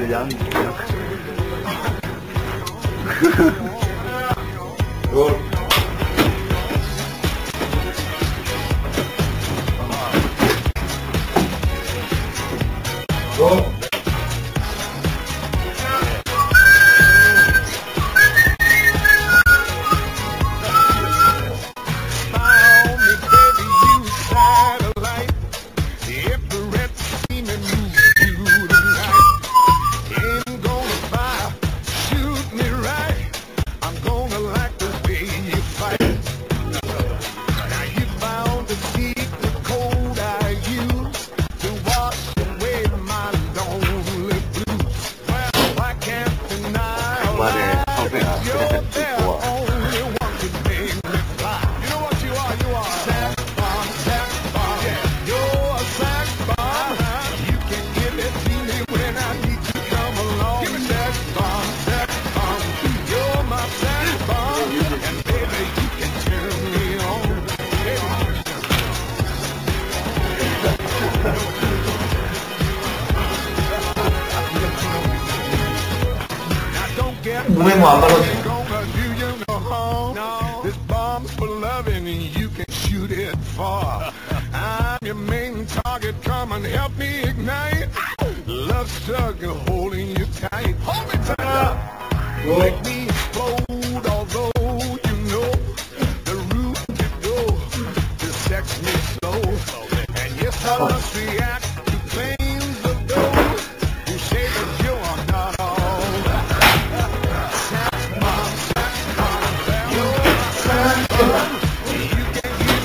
我们是一群 Uwe Muambarot. This and come and help me ignite. Love stuck holding you tight. Hold me tight. Make me explode, although you know the route to go. to sex me slow. And yes, I must react.